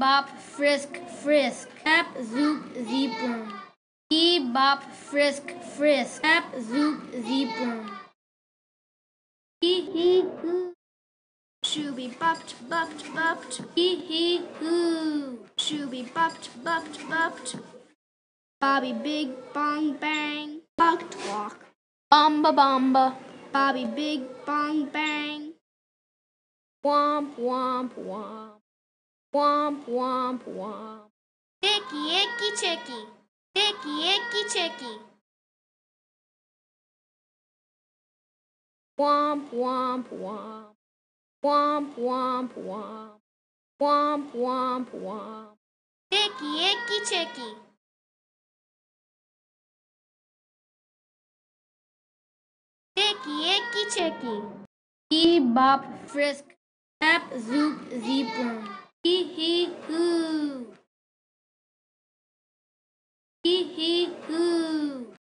bop, frisk, frisk. Tap, zoop, zeeper. Bee bop, frisk, frisk. Tap, zoop, zeeper. Hee hee hoo. Shooby bopped, bopped, bopped. Hee hee hoo. Shooby bopped, bopped, bopped. Bobby big bong bang. Walk walk. Bomba bomba. Bobby big bong bang. Womp womp womp. Womp womp womp. देखिए eki, cheki. देखिए eki, cheki. Womp womp womp. Womp womp womp. Womp womp womp. Teki, eki, cheki. की eki, cheki. E bop, frisk, tap zoop zebra. Hee hee hoo.